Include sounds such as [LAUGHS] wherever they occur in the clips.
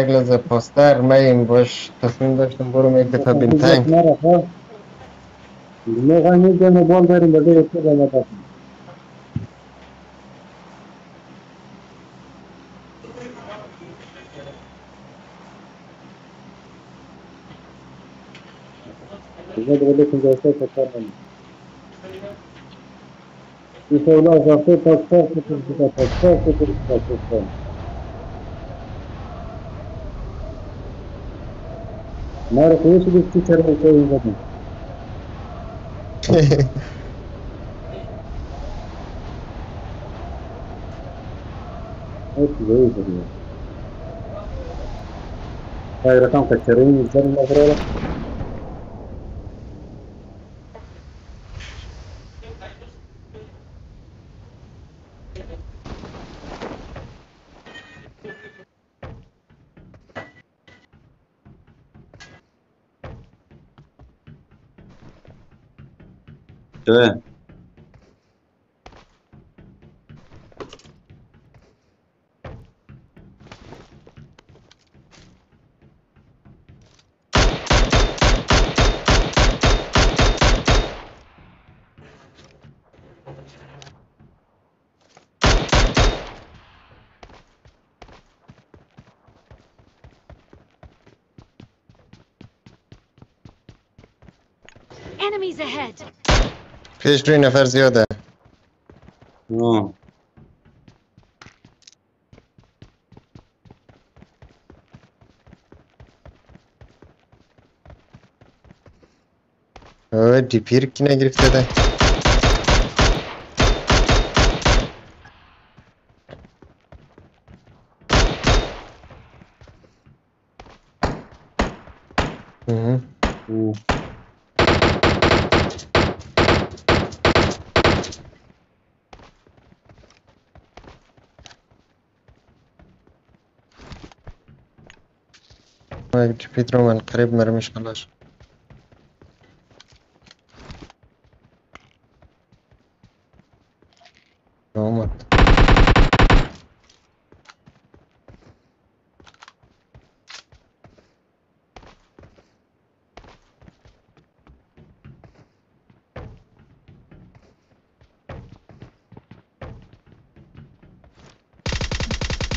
یک لحظه پاستر من باش تصمیم داشتم برو می کتاب این تنگ نگاه می‌کنه بال داریم بده استفاده نکنیم زه د ولې څنګه څه څه کوم چې څو لا ځافه تاسو ته څه څه تاسو ته څه څه Mero kuhusu kuficha roho hivyo. Hayır, tam kaçırayım, izlerim ne kadar Evet. Enemies ahead! پیش روی نفر زیاده Ha. اوه دی پیر کی نگرفته ده Mhm. Hı. ما يجي بيدرو من قريب مرميش خلاص عمر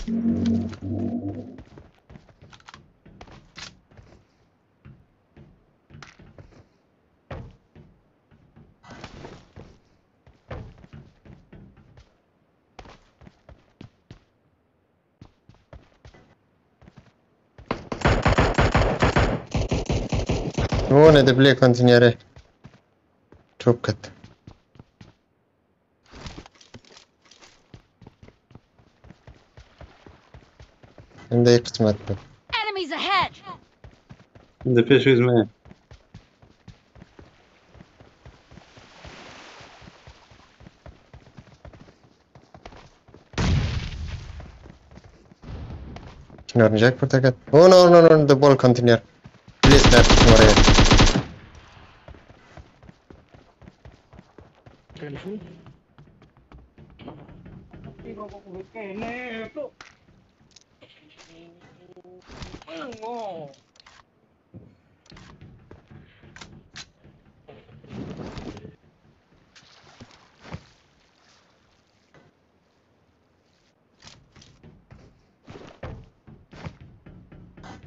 Thank you. We wanted to play continuare. Çok kötü. Hem de kısmetli. Enemies ahead. The fish is me. Oynayacak burada. Oh no no no the ball continuer. split that for it.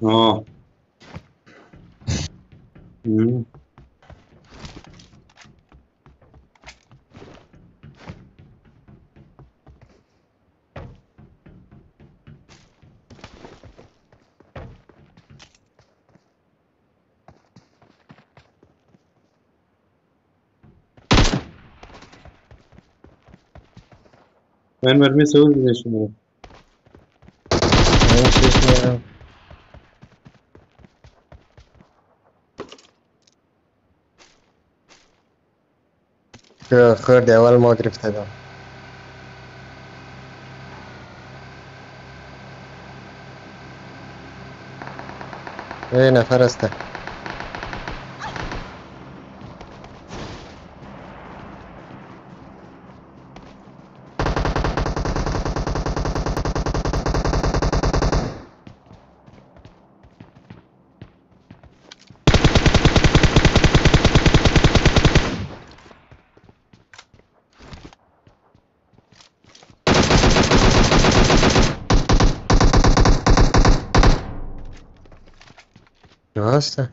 Oh. Hı. Ben savur bile şimdi. Ben خردة اول ما إيه، عرفت هذا هنا فرستك. Аса.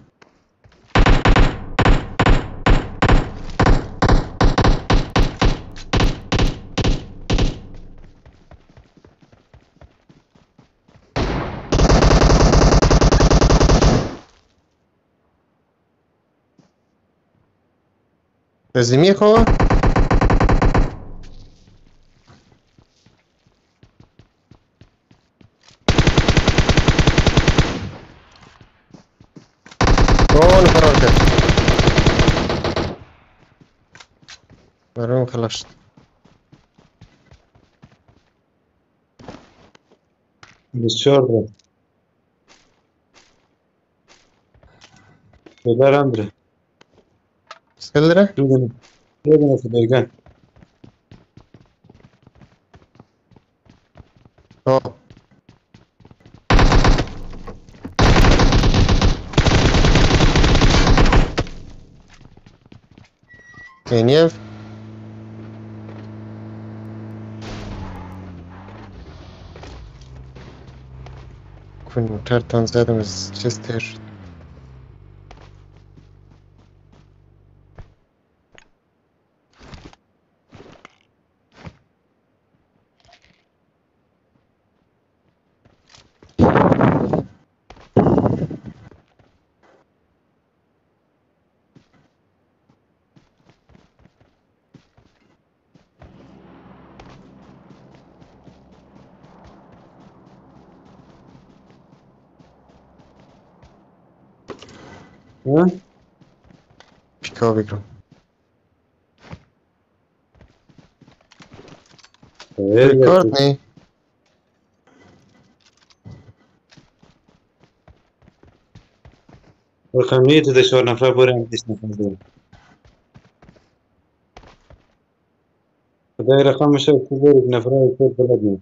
Разыми кого? Merhaba arkadaşlar. Geçiyordu. Şeyler Andre. Şeylere? Duygun. Duygun nasıl Duygun? Oh. Can you? Twój czerton zero jest czysty Ναι. Πικάω Βίκρο. Ρεκόρνι. Ορχαμίτη δεν σου αναφράω μπορεί να δεις να φανταστεί. Εδώ έγραφα μέσα από την.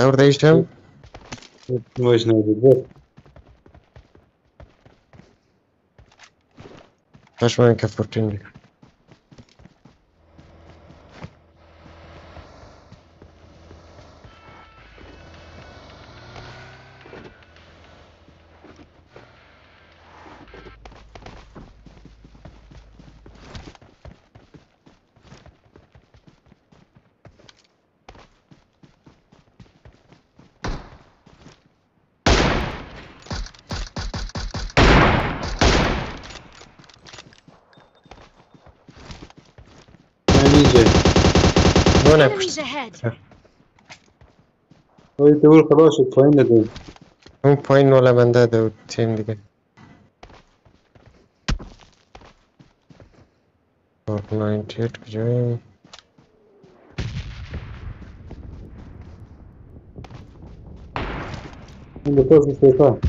He, oradayım. Başına gidiyor. Kaçmayın kafırtın diyor. جاي Bu ne? Enemies ahead. هو يقول خلاص اطفينا ده Eون پایین ولا بنده ده و تیم دیگه خب 98 کجایی؟ اللي توصل الشيطان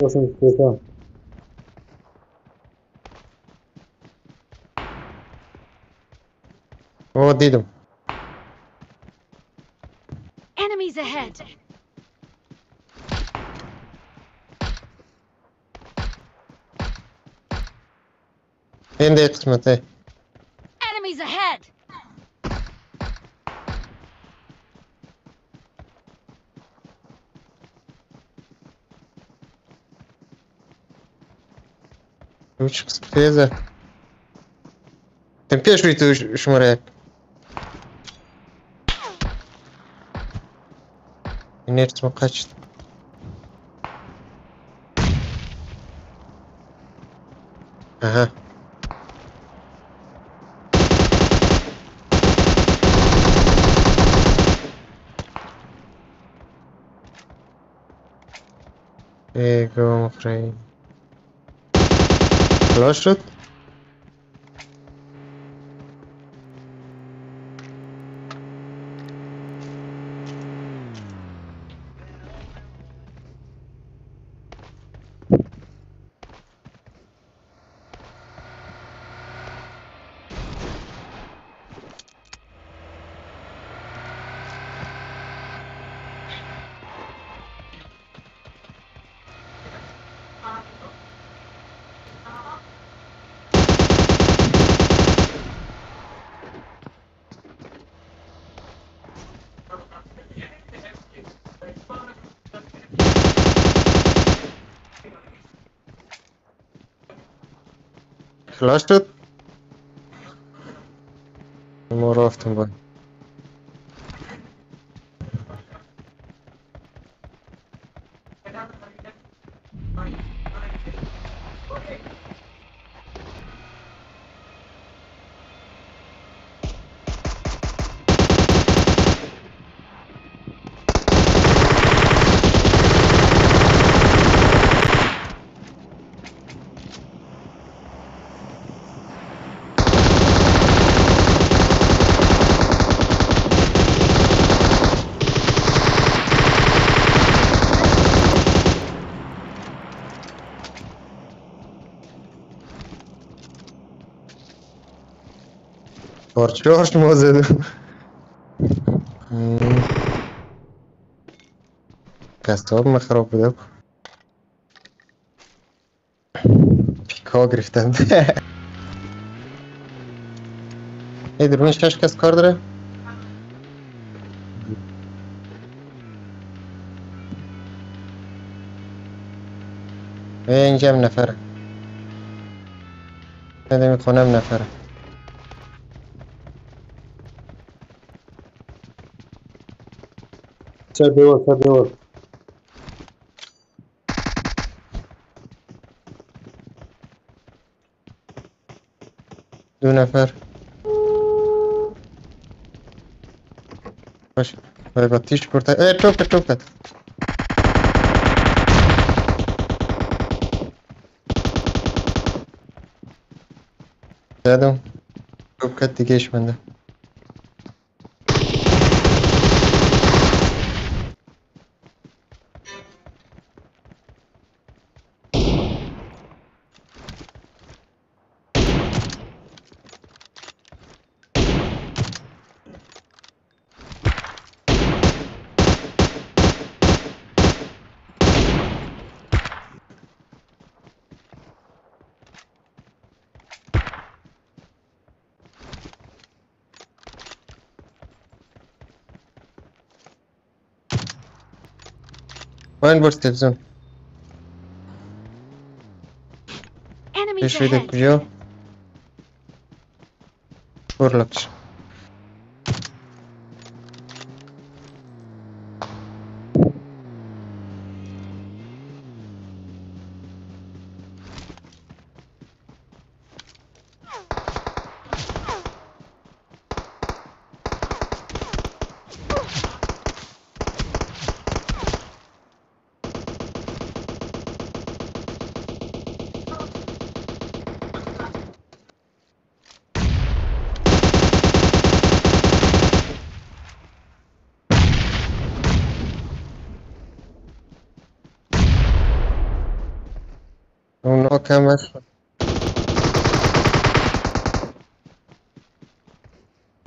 توصل Ó, oh, Didon. Enemies ahead. Tende kısmete. Enemies ahead. Ручка спреза. Там пешли ты. İnertme kaçtı. Aha. Эго, Украина. Лошадь? Flashed it? More often, but... پارچه هاش ما مم. دستاب من خراب بوده. پیکا گرفتم ای درون شش کس کار داره؟ ای اینجا هم نفره. نده می‌خونم نفره. Всякий вот, всякий вот. Dün nefer. Baş. Böyle bak hiç burada. Evet çok da çok da. Dedim. Çok katli geçmedi. Aynı burası televizyon. Enemies Beş ahead. video. Vurulakçı. کم وقت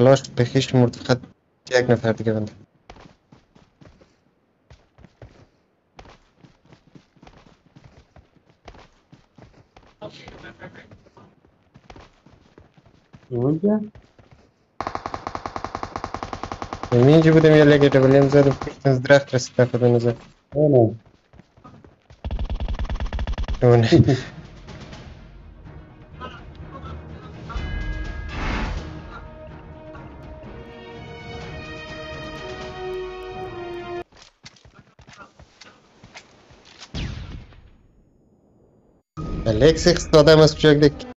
لاش بخش مرد فقط یک نفر دیگه بنده. اونجا من اینجا یعنی بودم یه لگه دولیم زدم پشتن درخت رسید نفر به [LAUGHS] X X thought I must check the